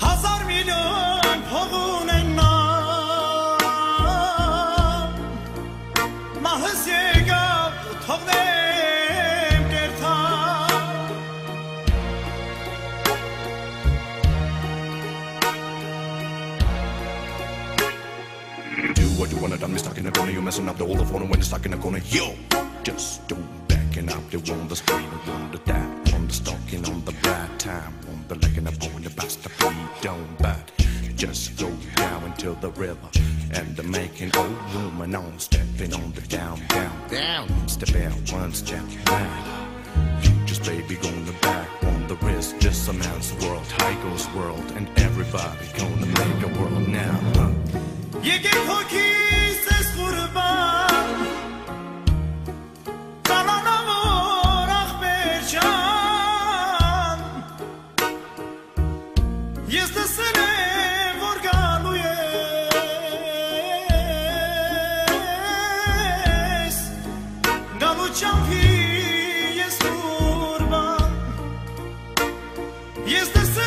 Hazar milyon pogun enna Mahız yega derta Do what you wanna done, me stuck in a corner You messing up the whole of honor when you're stuck in a corner Yo, just do back and up, they want the street, want the down on the right time. Won't be looking up on the bus to be done, but just go down into the river. And the making old room on, stepping on the down, down, down. Step out one step back. You just baby gonna back on the wrist. Just a man's world, high goes world, and everybody gonna make a world now. Huh? You get funky! Is this